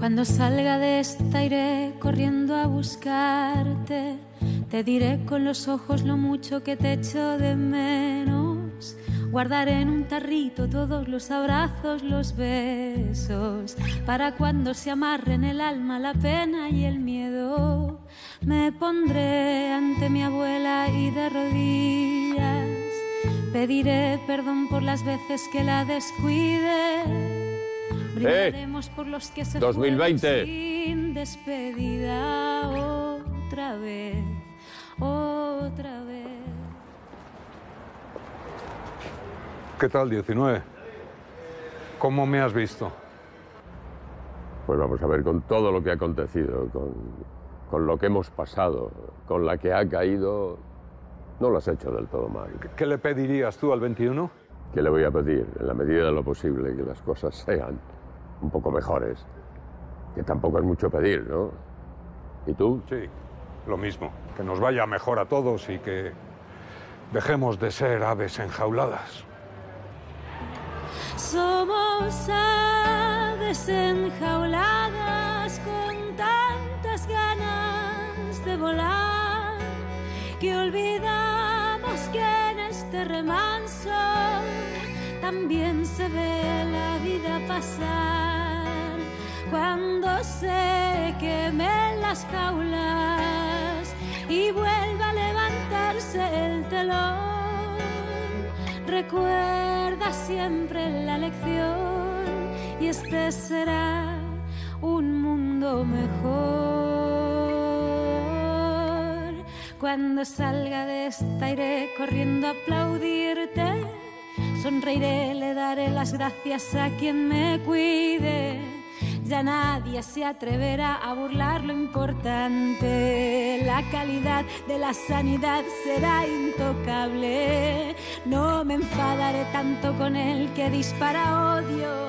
Cuando salga de esta iré corriendo a buscarte. Te diré con los ojos lo mucho que te echo de menos. Guardaré en un tarrito todos los abrazos, los besos, para cuando se amarren el alma, la pena y el miedo. Me pondré ante mi abuela y de rodillas pediré perdón por las veces que la descuide Brindaremos por los que se 2020. sin despedida otra vez, otra vez. ¿Qué tal, 19? ¿Cómo me has visto? Pues vamos a ver, con todo lo que ha acontecido, con, con lo que hemos pasado, con la que ha caído, no lo has hecho del todo mal. ¿Qué le pedirías tú al 21? ¿Qué le voy a pedir? En la medida de lo posible, que las cosas sean un poco mejores. Que tampoco es mucho pedir, ¿no? ¿Y tú? Sí, lo mismo. Que nos vaya mejor a todos y que dejemos de ser aves enjauladas. Somos aves enjauladas con tantas ganas de volar que olvidamos que en este remanso también se ve la vida pasar. Cuando se quemen las jaulas y vuelva a levantarse el telón, recuerda siempre la lección y este será un mundo mejor. Cuando salga de esta iré corriendo a aplaudirte Sonreiré, le daré las gracias a quien me cuide. Ya nadie se atreverá a burlar lo importante. La calidad de la sanidad será intocable. No me enfadaré tanto con el que dispara odio.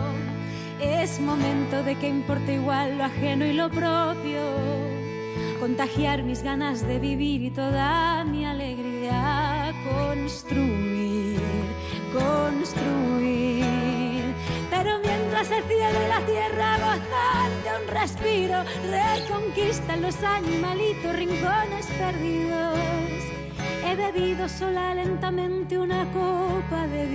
Es momento de que importe igual lo ajeno y lo propio. Contagiar mis ganas de vivir y toda mi alegría construir respiro, reconquistan los animalitos rincones perdidos. He bebido sola lentamente una copa de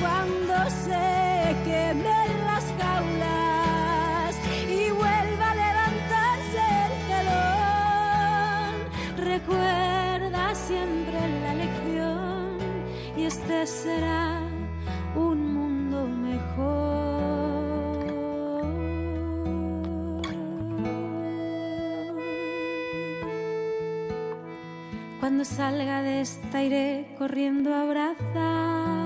cuando se quemen las jaulas y vuelva a levantarse el telón. Recuerda siempre la lección y este será Cuando salga de esta iré corriendo a abrazar